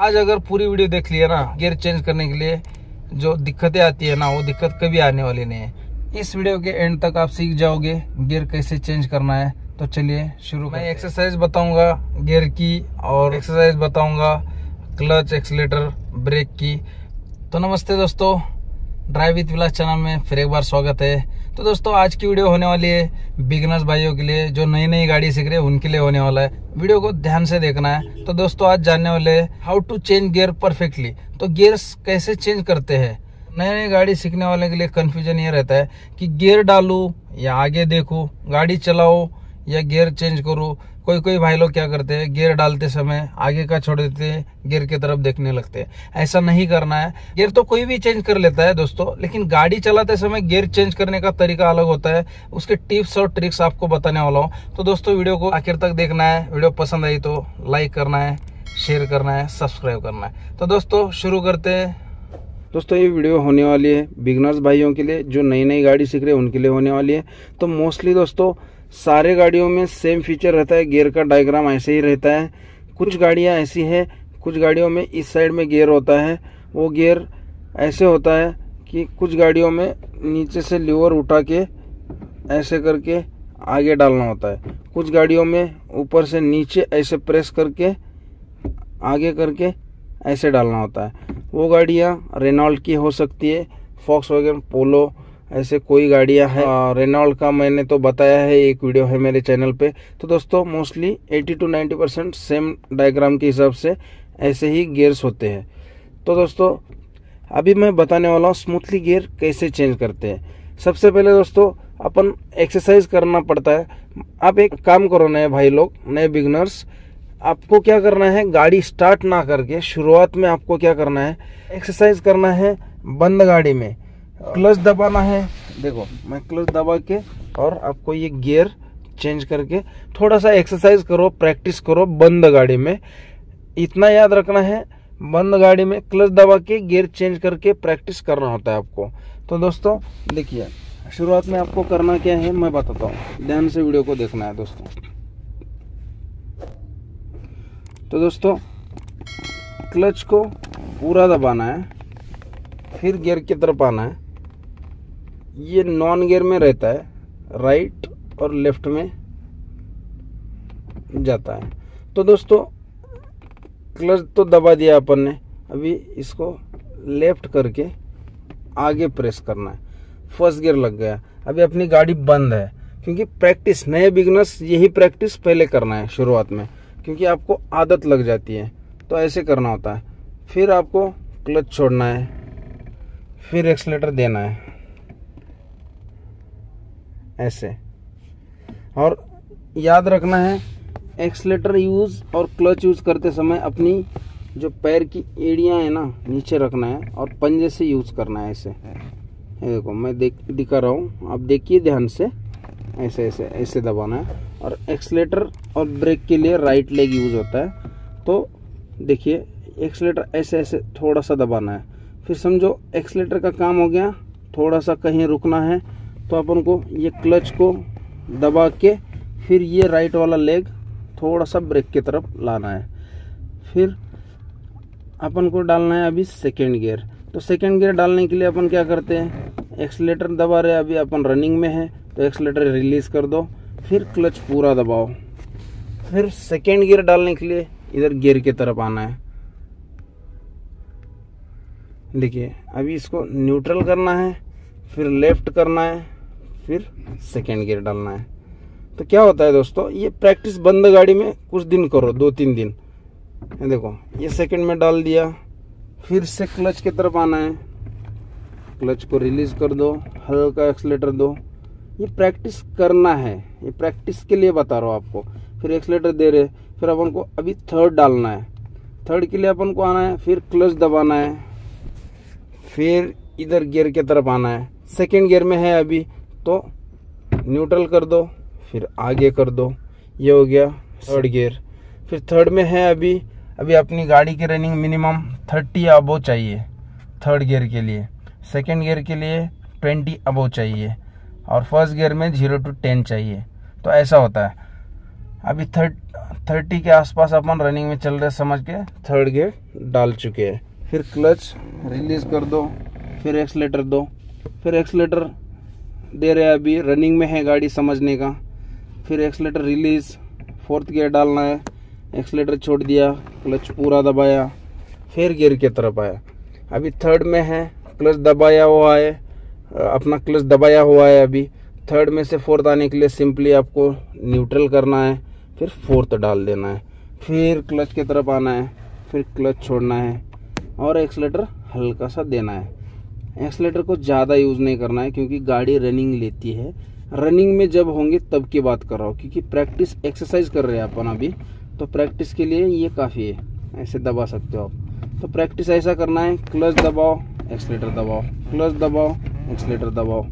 आज अगर पूरी वीडियो देख लिया ना गियर चेंज करने के लिए जो दिक्कतें आती है ना वो दिक्कत कभी आने वाली नहीं है। इस वीडियो के एंड तक आप सीख जाओगे गियर कैसे चेंज करना है। तो चलिए शुरू मैं एक्सरसाइज बताऊँगा गियर की और एक्सरसाइज बताऊँगा क्लच एक्सलेटर ब्रेक की। तो नमस्ते दोस्तों ड्राइव विथ विलास चैनल में फिर एक बार स्वागत है। तो दोस्तों आज की वीडियो होने वाली है बिगनर्स भाइयों के लिए जो नई नई गाड़ी सीख रहे हैं उनके लिए होने वाला है। वीडियो को ध्यान से देखना है। तो दोस्तों, आज जानने वाले how to change gear perfectly तो गियर्स कैसे चेंज करते हैं? नई नई गाड़ी सीखने वाले के लिए कंफ्यूजन ये रहता है कि गियर डालू या आगे देखू, गाड़ी चलाओ या गियर चेंज करूँ। कोई कोई भाई लोग क्या करते हैं, गियर डालते समय आगे का छोड़ देते हैं, गियर की तरफ़ देखने लगते हैं। ऐसा नहीं करना है। गियर तो कोई भी चेंज कर लेता है दोस्तों, लेकिन गाड़ी चलाते समय गियर चेंज करने का तरीका अलग होता है। उसके टिप्स और ट्रिक्स आपको बताने वाला हूँ। तो दोस्तों, वीडियो को आखिर तक देखना है। वीडियो पसंद आई तो लाइक करना है शेयर करना है सब्सक्राइब करना है। तो दोस्तों, शुरू करते हैं। दोस्तों, ये वीडियो होने वाली है बिगनर्स भाइयों के लिए, जो नई नई गाड़ी सीख रहे हैं, उनके लिए होने वाली है। तो मोस्टली दोस्तों सारे गाड़ियों में सेम फीचर रहता है गियर का डायग्राम ऐसे ही रहता है। कुछ गाड़ियाँ ऐसी हैं, कुछ गाड़ियों में इस साइड में गियर होता है। वो गियर ऐसे होता है कि कुछ गाड़ियों में नीचे से लीवर उठा के ऐसे करके आगे डालना होता है। कुछ गाड़ियों में ऊपर से नीचे ऐसे प्रेस करके, आगे करके ऐसे डालना होता है। वो गाड़ियाँ रेनॉल्ट की हो सकती है फॉक्स वगैरह पोलो ऐसे कोई गाड़ियाँ हैं। रेनॉल्ड का मैंने तो बताया है, एक वीडियो है मेरे चैनल पे। तो दोस्तों mostly 80 to 90 percent same diagram के हिसाब से ऐसे ही गियर्स होते हैं। तो दोस्तों, अभी मैं बताने वाला हूँ स्मूथली गियर कैसे चेंज करते हैं। सबसे पहले दोस्तों, अपन एक्सरसाइज करना पड़ता है। आप एक काम करो नए भाई लोग, नए बिगनर्स आपको क्या करना है, गाड़ी स्टार्ट ना करके शुरुआत में आपको क्या करना है एक्सरसाइज करना है बंद गाड़ी में। क्लच दबाना है। देखो, मैं क्लच दबा के और आपको ये गियर चेंज करके थोड़ा सा एक्सरसाइज करो प्रैक्टिस करो बंद गाड़ी में। इतना याद रखना है, बंद गाड़ी में क्लच दबा के गियर चेंज करके प्रैक्टिस करना होता है आपको। तो दोस्तों, देखिए, शुरुआत में आपको करना क्या है, मैं बताता हूँ। ध्यान से वीडियो को देखना है दोस्तों। तो दोस्तों क्लच को पूरा दबाना है, फिर गियर की तरफ़ आना है। ये नॉन गियर में रहता है राइट और लेफ़्ट में जाता है। तो दोस्तों क्लच तो दबा दिया अपन ने, अभी इसको लेफ़्ट करके आगे प्रेस करना है। फ़र्स्ट गियर लग गया। अभी अपनी गाड़ी बंद है, क्योंकि प्रैक्टिस नए बिगनर्स यही प्रैक्टिस पहले करना है शुरुआत में, क्योंकि आपको आदत लग जाती है तो ऐसे करना होता है। फिर आपको क्लच छोड़ना है, फिर एक्सलेटर देना है। ऐसे। और याद रखना है, एक्सलेटर यूज़ और क्लच यूज़ करते समय अपनी जो पैर की एड़ियाँ हैं ना, नीचे रखना है और पंजे से यूज़ करना है ऐसे। देखो, मैं देख, दिखा रहा हूँ। आप देखिए ध्यान से। ऐसे ऐसे ऐसे दबाना है। और एक्सलेटर और ब्रेक के लिए राइट लेग यूज़ होता है। तो देखिए, एक्सलेटर ऐसे ऐसे थोड़ा सा दबाना है। फिर समझो, एक्सलेटर का काम हो गया। थोड़ा सा कहीं रुकना है। तो अपन को ये क्लच को दबा के फिर ये राइट वाला लेग थोड़ा सा ब्रेक की तरफ़ लाना है। फिर अपन को डालना है अभी सेकेंड गियर तो सेकेंड गियर डालने के लिए अपन क्या करते हैं? एक्सलेटर दबा रहे अभी अपन रनिंग में है तो एक्सलेटर रिलीज़ कर दो। फिर क्लच पूरा दबाओ। फिर सेकेंड गियर डालने के लिए इधर गियर की तरफ़ आना है। देखिए, अभी इसको न्यूट्रल करना है, फिर लेफ़्ट करना है। फिर सेकेंड गियर डालना है। तो क्या होता है दोस्तों, ये प्रैक्टिस बंद गाड़ी में कुछ दिन करो, दो तीन दिन। ये देखो, ये सेकेंड में डाल दिया, फिर से क्लच की तरफ़ आना है। क्लच को रिलीज़ कर दो, हल्का एक्सलेटर दो। ये प्रैक्टिस करना है, ये प्रैक्टिस के लिए बता रहा हूँ आपको। फिर एक्सलेटर दे रहे, फिर अपन को अभी थर्ड डालना है। थर्ड के लिए अपन को आना है, फिर क्लच दबाना है, फिर इधर गियर की तरफ़ आना है। सेकेंड गियर में है अभी तो न्यूट्रल कर दो, फिर आगे कर दो। ये हो गया थर्ड गियर फिर थर्ड में है अभी अभी अपनी गाड़ी की रनिंग मिनिमम थर्टी अबो चाहिए थर्ड गियर के लिए। सेकेंड गियर के लिए ट्वेंटी अबो चाहिए, और फ़र्स्ट गियर में ज़ीरो टू टेन चाहिए। तो ऐसा होता है। अभी थर्ड थर्टी के आसपास अपन रनिंग में चल रहे समझ के? थर्ड गियर डाल चुके हैं। फिर क्लच रिलीज़ कर दो, फिर एक्सलेटर दो, फिर एक्सलेटर दे रहे हैं अभी रनिंग में है गाड़ी समझने का। फिर एक्सलेटर रिलीज़ फोर्थ गियर डालना है। एक्सलेटर छोड़ दिया क्लच पूरा दबाया, फिर गियर की तरफ़ आया। अभी थर्ड में है क्लच दबाया हुआ है, अपना क्लच दबाया हुआ है अभी। थर्ड में से फोर्थ आने के लिए सिंपली आपको न्यूट्रल करना है, फिर फोर्थ डाल देना है। फिर क्लच की तरफ़ आना है, फिर क्लच छोड़ना है और एक्सलेटर हल्का सा देना है। एक्सलेटर को ज़्यादा यूज़ नहीं करना है क्योंकि गाड़ी रनिंग लेती है। रनिंग में जब होंगे तब की बात कर रहा हूँ, क्योंकि प्रैक्टिस एक्सरसाइज कर रहे हैं अपन अभी। तो प्रैक्टिस के लिए ये काफ़ी है, ऐसे दबा सकते हो आप। तो प्रैक्टिस ऐसा करना है, क्लच दबाओ, एक्सलेटर दबाओ। क्लच दबाओ, एक्सलेटर दबाओ।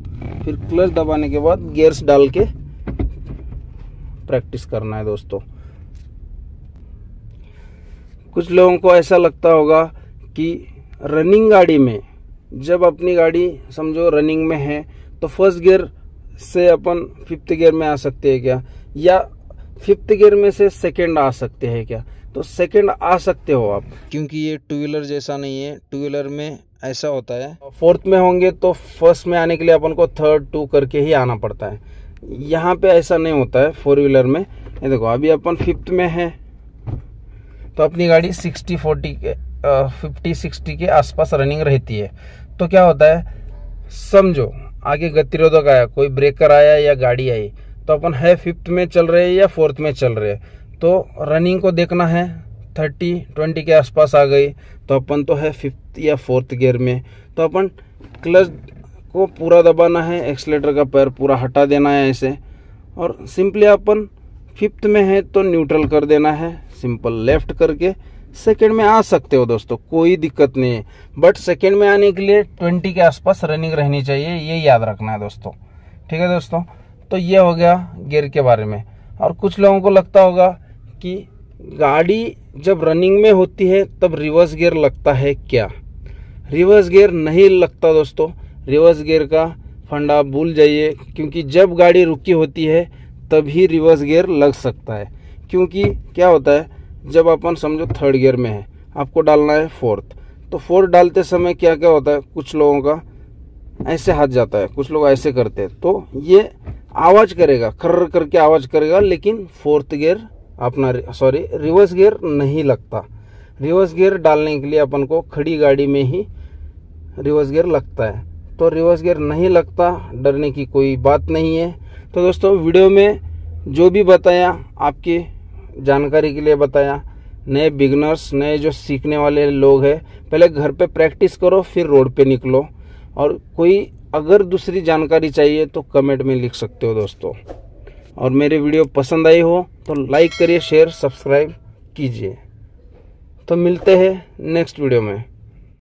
फिर क्लच दबाने के बाद गेयर्स डाल के प्रैक्टिस करना है दोस्तों। कुछ लोगों को ऐसा लगता होगा कि रनिंग गाड़ी में जब अपनी गाड़ी समझो रनिंग में है तो फ़र्स्ट गियर से अपन फिफ्थ गियर में आ सकते हैं क्या? या फिफ्थ गियर में से सेकंड आ सकते हैं क्या? तो सेकंड आ सकते हो आप। क्योंकि ये टू व्हीलर जैसा नहीं है। टू व्हीलर में ऐसा होता है। फोर्थ में होंगे तो फ़र्स्ट में आने के लिए अपन को थर्ड टू करके ही आना पड़ता है। यहाँ पे ऐसा नहीं होता है फोर व्हीलर में। ये देखो अभी अपन फिफ्थ में है तो अपनी गाड़ी सिक्सटी फोर्टी के फिफ्टी सिक्सटी के आसपास रनिंग रहती है। तो क्या होता है? समझो, आगे गतिरोधक आया, कोई ब्रेकर आया या गाड़ी आई तो अपन है फिफ्थ में चल रहे हैं या फोर्थ में चल रहे हैं? तो रनिंग को देखना है। थर्टी ट्वेंटी के आसपास आ गई तो अपन तो है फिफ्थ या फोर्थ गियर में। तो अपन क्लच को पूरा दबाना है एक्सलेटर का पैर पूरा हटा देना है ऐसे और सिंपली अपन फिफ्थ में है तो न्यूट्रल कर देना है सिंपल लेफ़्ट करके। सेकेंड में आ सकते हो दोस्तों, कोई दिक्कत नहीं है। बट सेकेंड में आने के लिए ट्वेंटी के आसपास रनिंग रहनी चाहिए, ये याद रखना है दोस्तों। ठीक है दोस्तों? तो ये हो गया गियर के बारे में। और कुछ लोगों को लगता होगा कि गाड़ी जब रनिंग में होती है, तब रिवर्स गियर लगता है क्या? रिवर्स गियर नहीं लगता दोस्तों। रिवर्स गियर का फंडा भूल जाइए, क्योंकि जब गाड़ी रुकी होती है, तभी रिवर्स गियर लग सकता है। क्योंकि क्या होता है? जब अपन समझो थर्ड गियर में है, आपको डालना है फोर्थ तो फोर्थ डालते समय क्या क्या होता है? कुछ लोगों का ऐसे हाथ जाता है, कुछ लोग ऐसे करते हैं। तो ये आवाज़ करेगा, खर्र करके आवाज़ करेगा, लेकिन फोर्थ गियर अपना सॉरी रिवर्स गियर नहीं लगता। रिवर्स गियर डालने के लिए अपन को खड़ी गाड़ी में ही रिवर्स गियर लगता है। तो रिवर्स गियर नहीं लगता, डरने की कोई बात नहीं है। तो दोस्तों, वीडियो में जो भी बताया, आपकी जानकारी के लिए बताया। नए बिगनर्स नए जो सीखने वाले लोग हैं, पहले घर पे प्रैक्टिस करो, फिर रोड पे निकलो। और कोई अगर दूसरी जानकारी चाहिए तो कमेंट में लिख सकते हो दोस्तों। और मेरे वीडियो पसंद आई हो तो लाइक करिए शेयर सब्सक्राइब कीजिए। तो मिलते हैं नेक्स्ट वीडियो में।